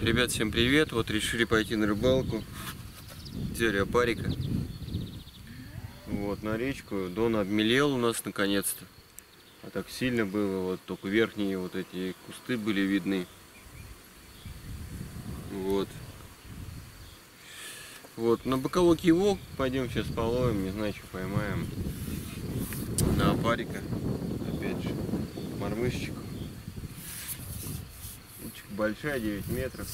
Ребят, всем привет! Вот решили пойти на рыбалку. Взяли опарика. Вот, на речку. Дон обмелел у нас наконец-то. А так сильно было, вот только верхние вот эти кусты были видны. Вот. Вот, на боковой кивок пойдем сейчас половим, не знаю, что поймаем. На опарика. Опять же, мормышечку. Большая, 9 метров.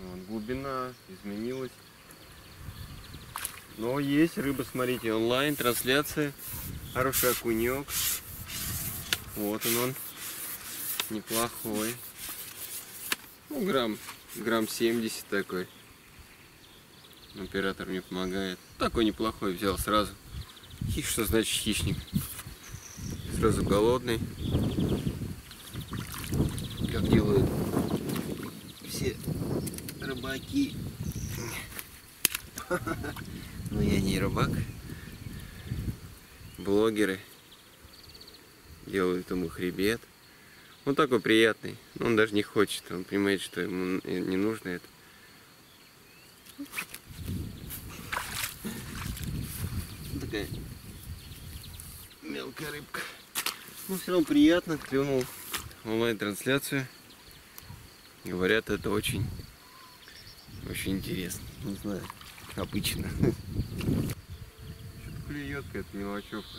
Вот, глубина изменилась. Но есть рыба, смотрите, онлайн, трансляция. Хороший окунек. Вот он он. Неплохой. Ну, грамм, грамм 70 такой. Оператор мне помогает. Такой неплохой взял сразу. Хищ, что значит хищник? Сразу голодный. Как делают все рыбаки. Но я не рыбак. Блогеры делают ему хребет. Он такой приятный. Но он даже не хочет. Он понимает, что ему не нужно это. Такая мелкая рыбка. Ну, все равно приятно. Клюнул онлайн-трансляцию. Говорят, это очень, очень интересно. Не знаю, обычно. Что-то клюет какая-то мелочевка.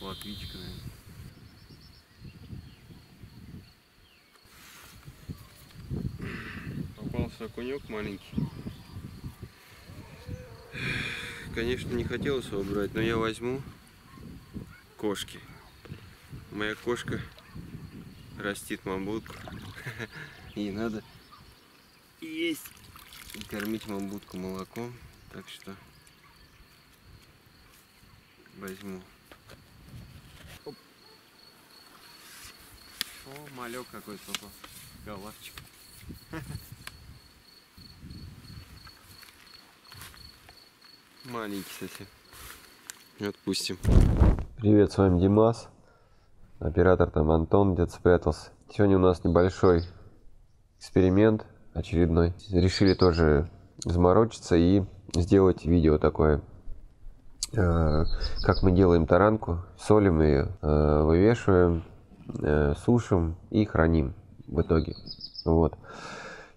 Латвичка, наверное. Попался окунек маленький. Конечно, не хотелось его брать, но я возьму кошки. Моя кошка растит мамбутку. И надо есть и кормить мамбутку молоком. Так что возьму. О, малек какой-то попал. Галавчик. Маленький совсем. Отпустим. Привет, с вами Димас. Оператор там Антон где-то спрятался. Сегодня у нас небольшой эксперимент очередной. Решили тоже заморочиться и сделать видео такое. Э, как мы делаем таранку, солим ее, э, вывешиваем, э, сушим и храним в итоге. Вот.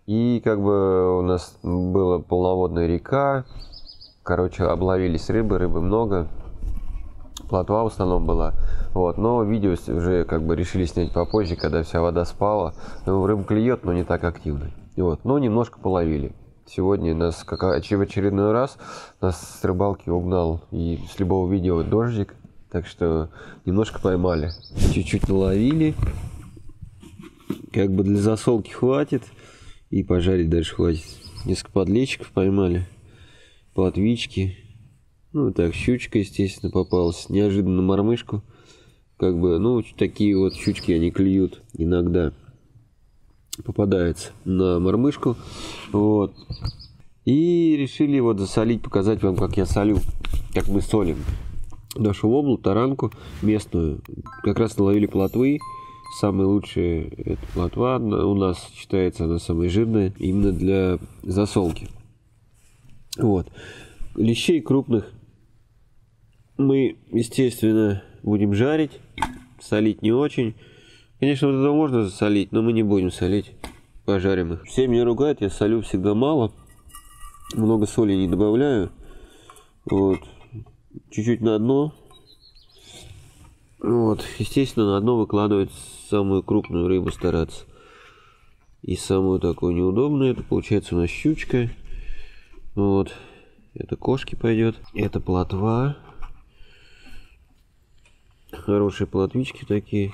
И как бы у нас была полноводная река, короче, обловились рыбы, рыбы много, плотва в основном была. Вот, но видео уже как бы решили снять попозже, когда вся вода спала. Ну, рыба клюет, но не так активно. Вот, но немножко половили. Сегодня нас, как в очередной раз, нас с рыбалки угнал и с любого видео дождик. Так что немножко поймали. Чуть-чуть наловили. Как бы для засолки хватит. И пожарить дальше хватит. Несколько подлечиков поймали. Плотвички. Ну, так, щучка, естественно, попалась. Неожиданно мормышку. Как бы, ну, такие вот щучки, они клюют иногда. Попадаются на мормышку. Вот. И решили вот засолить, показать вам, как я солю. Как мы солим. Нашу воблу, таранку местную. Как раз наловили плотвы. Самые лучшие это плотва. У нас считается она самая жирная. Именно для засолки. Вот. Лещей крупных мы, естественно, будем жарить. Солить не очень. Конечно, вот это можно засолить, но мы не будем солить. Пожарим их. Все меня ругают, я солю всегда мало. Много соли не добавляю. Вот. Чуть-чуть на дно. Вот. Естественно, на дно выкладывать самую крупную рыбу стараться. И самую такую неудобную, это получается у нас щучка. Вот. Это кошки пойдет. Это плотва. Хорошие плотвички такие.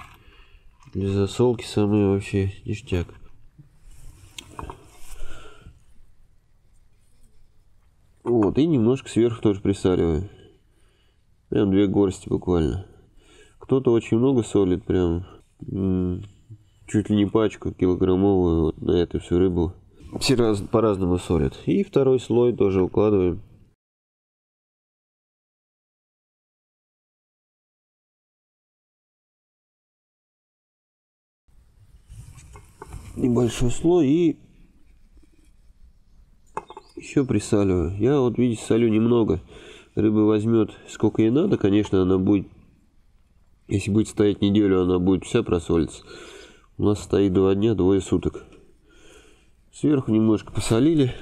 Для засолки самые вообще ништяк. Вот, и немножко сверху тоже присаливаю. Прям две горсти буквально. Кто-то очень много солит, прям чуть ли не пачку килограммовую вот на эту всю рыбу. Все раз, по-разному солят. И второй слой тоже укладываем. Небольшой слой и еще присаливаю. Я вот, видите, солю немного. Рыба возьмет сколько ей надо, конечно, она будет, если будет стоять неделю, она будет вся просолиться. У нас стоит два дня, двое суток. Сверху немножко посолили.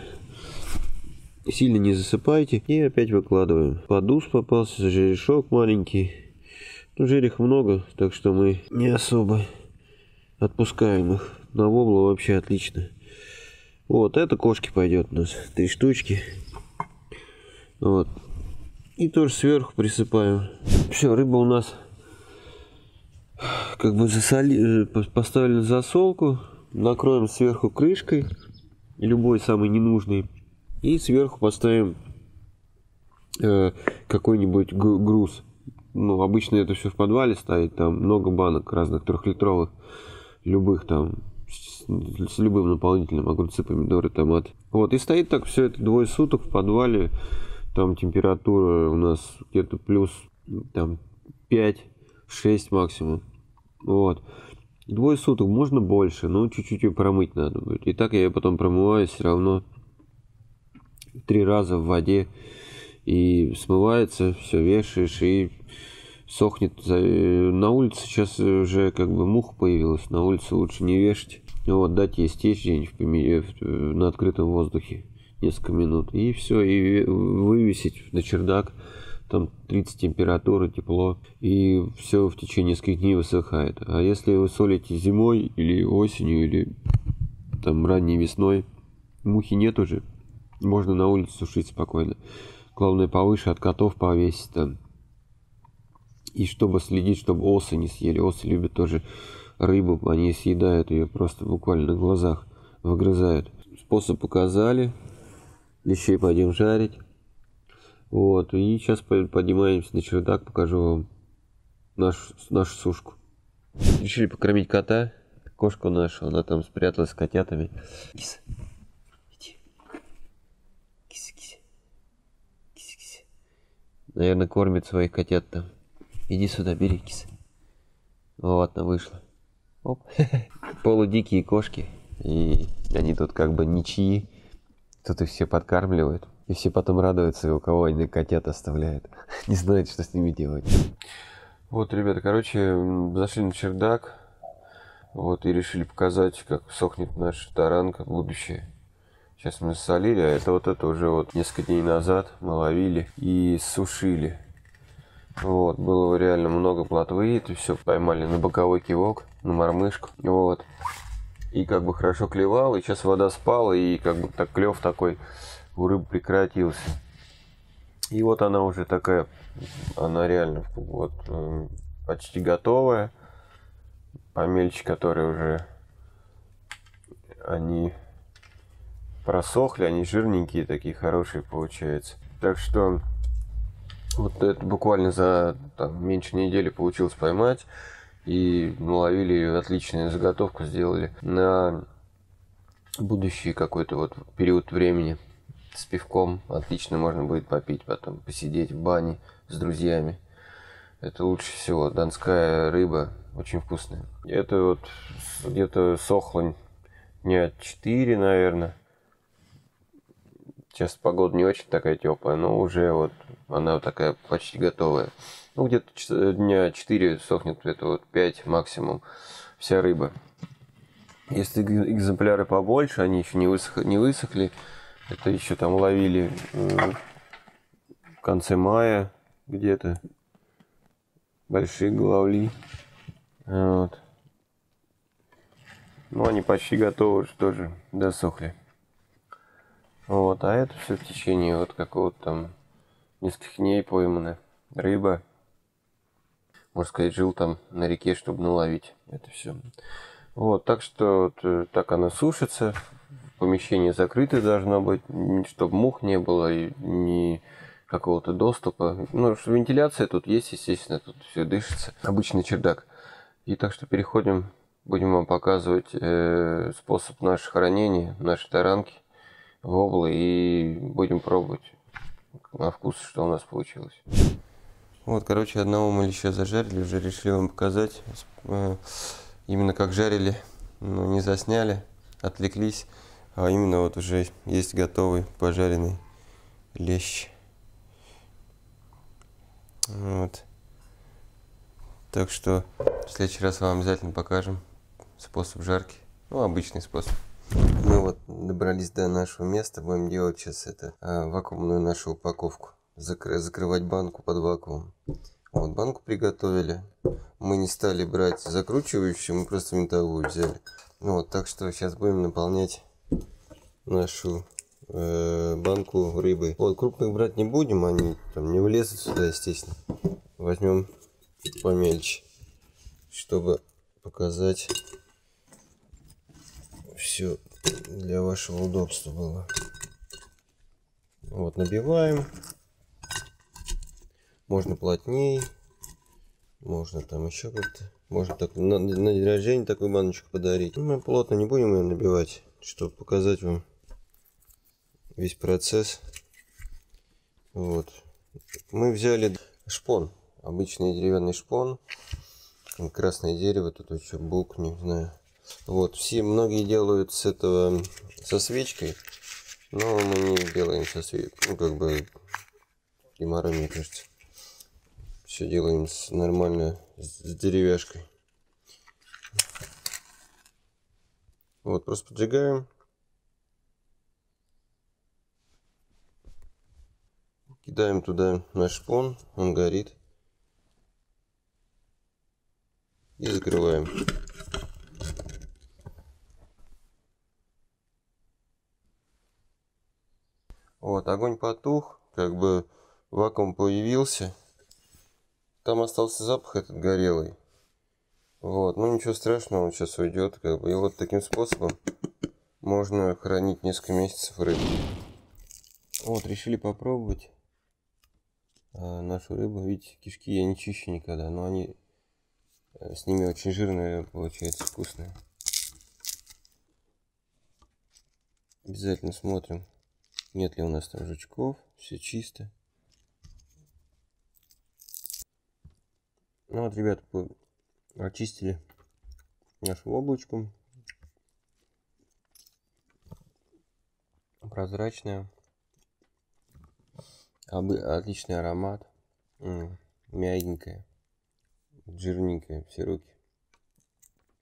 Сильно не засыпайте. И опять выкладываем. Подус попался, жерешок маленький. Ну, жерех много, так что мы не особо отпускаем их. На воблу вообще отлично. Вот, это кошки пойдет у нас. Три штучки. Вот. И тоже сверху присыпаем. Все, рыба у нас как бы засоли, э, поставили на засолку. Накроем сверху крышкой. Любой самый ненужный. И сверху поставим э, какой-нибудь груз. Ну, обычно это все в подвале стоит. Там много банок разных трехлитровых. Любых там с, любым наполнителем, огурцы, помидоры, томаты. Вот, и стоит так все это двое суток в подвале. Там температура у нас где-то плюс там 5-6 максимум. Вот. Двое суток, можно больше, но чуть-чуть ее промыть надо будет. И так я ее потом промываю все равно три раза в воде. И смывается, все вешаешь и сохнет. На улице сейчас уже как бы мух появилась, на улице лучше не вешать. Вот, дать ей стечь где-нибудь на открытом воздухе несколько минут. И все, и вывесить на чердак. Там 30 температура, тепло. И все в течение нескольких дней высыхает. А если вы солите зимой или осенью, или там ранней весной, мухи нет уже. Можно на улице сушить спокойно. Главное повыше от котов повесить там. И чтобы следить, чтобы осы не съели. Осы любят тоже рыбу, они съедают ее просто буквально на глазах, выгрызают. Способ показали, лещей пойдем жарить. Вот, и сейчас поднимаемся на чердак, покажу вам наш, нашу сушку. Решили покормить кота, кошку нашу, она там спряталась с котятами. Киса, иди. Киса, киса. Киса, киса. Наверное, кормит своих котят там. Иди сюда, бери, киса. Вот, она вышла. Оп. Полудикие кошки. И они тут как бы ничьи. Тут их все подкармливают. И все потом радуются, у кого они котят оставляют. Не знают, что с ними делать. Вот, ребята, короче, зашли на чердак. Вот, и решили показать, как сохнет наш таранка будущее. Сейчас мы солили, а это вот это уже вот несколько дней назад мы ловили и сушили. Вот, было реально много плотвы, это все поймали на боковой кивок, на мормышку. Вот. И как бы хорошо клевал, и сейчас вода спала, и как бы так клев такой у рыбы прекратился. И вот она уже такая, она реально вот э, почти готовая. Помельче, которые уже они просохли, они жирненькие, такие хорошие получаются. Так что вот это буквально за там, меньше недели получилось поймать. И наловили отличную заготовку сделали на будущий какой-то вот период времени с пивком. Отлично можно будет попить потом, посидеть в бане с друзьями. Это лучше всего. Донская рыба очень вкусная. Это вот где-то сохло дня 4, наверное. Сейчас погода не очень такая теплая, но уже вот она такая почти готовая. Ну, где-то дня 4 сохнет, это вот 5 максимум вся рыба. Если экземпляры побольше, они еще не, высох, не высохли, это еще там ловили э, в конце мая где-то большие головли. Вот. Ну, они почти готовы, тоже досохли. Вот, а это все в течение вот какого-то там нескольких дней поймано. Рыба. Можно сказать, жил там на реке, чтобы наловить это все. Вот, так что вот, э, так она сушится. Помещение закрытое должно быть, чтобы мух не было и ни какого-то доступа. Ну, что вентиляция тут есть, естественно, тут все дышится. Обычный чердак. И так что переходим, будем вам показывать э, способ нашего хранения, нашей таранки воблы и будем пробовать на вкус, что у нас получилось. Вот, короче, одного мы еще зажарили, уже решили вам показать, э, именно как жарили ну, не засняли, отвлеклись. А именно вот уже есть готовый пожаренный лещ. Вот. Так что в следующий раз вам обязательно покажем способ жарки. Ну, обычный способ. Мы вот добрались до нашего места. Будем делать сейчас это а, вакуумную нашу упаковку. Закры закрывать банку под вакуум. Вот, банку приготовили. Мы не стали брать закручивающую, мы просто винтовую взяли. Ну вот, так что сейчас будем наполнять нашу э, банку рыбы. Вот, крупных брать не будем, они там не влезут сюда, естественно. Возьмем помельче, чтобы показать все для вашего удобства было. Вот, набиваем. Можно плотней, можно там еще как-то. Можно так на, на день рождения такую баночку подарить. Ну, мы плотно не будем ее набивать, чтобы показать вам весь процесс. Вот. Мы взяли шпон обычный деревянный шпон. Красное дерево, тут еще бук, не знаю. Вот, все, многие делают с этого, со свечкой, но мы не делаем со свечкой, ну, как бы, геморрой, мне кажется. Все делаем с, нормально, с, с деревяшкой. Вот, просто поджигаем. Кидаем туда наш шпон, он горит. и закрываем. Вот, огонь потух, как бы вакуум появился. Там остался запах этот горелый. Вот, ну ничего страшного, он сейчас уйдет, как бы. И вот таким способом можно хранить несколько месяцев рыбу. Вот, решили попробовать а, нашу рыбу. Видите, кишки я не чищу никогда, но они Э, с ними очень жирная получается вкусная. Обязательно смотрим, нет ли у нас там жучков. Все чисто. Ну вот, ребята, очистили нашу облачку. Прозрачная. Отличный аромат. Мягенькая жирненькая, все руки.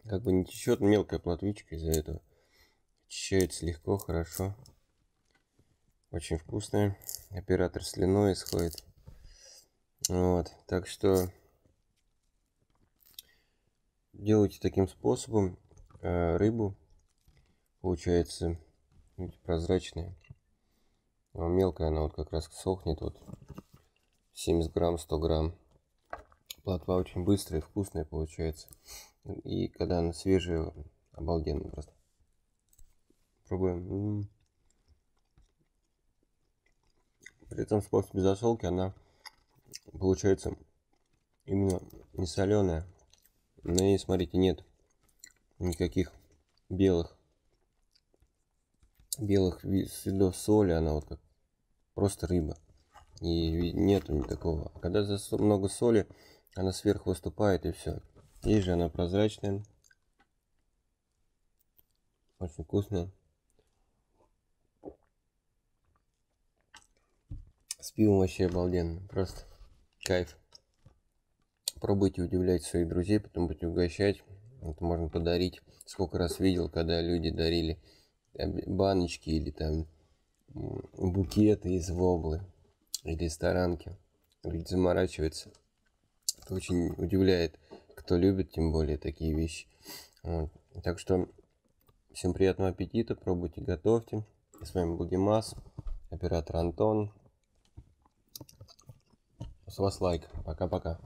Как бы не течет мелкая платвичка из-за этого. Очищается легко, хорошо. Очень вкусная. Оператор слюной исходит. Вот, так что делайте таким способом э, рыбу. Получается прозрачная. А мелкая она вот как раз сохнет. Вот 70 грамм, 100 грамм. Плотва очень быстрая, вкусная получается. И когда она свежая, обалденно просто. Пробуем. При этом способе засолки она получается именно не соленая. На ней, смотрите, нет никаких белых белых следов соли. Она вот как просто рыба. И нету никакого. А когда много соли, она сверху выступает и все. Здесь же она прозрачная. Очень вкусная. С вообще обалденно. Просто кайф. Пробуйте удивлять своих друзей, потом будете угощать. Это можно подарить. Сколько раз видел, когда люди дарили баночки или там букеты из воблы или старанки. Люди заморачиваются. Это очень удивляет, кто любит, тем более, такие вещи. Вот. Так что, всем приятного аппетита, пробуйте, готовьте. С вами был Димас, оператор Антон. С вас лайк. Пока-пока.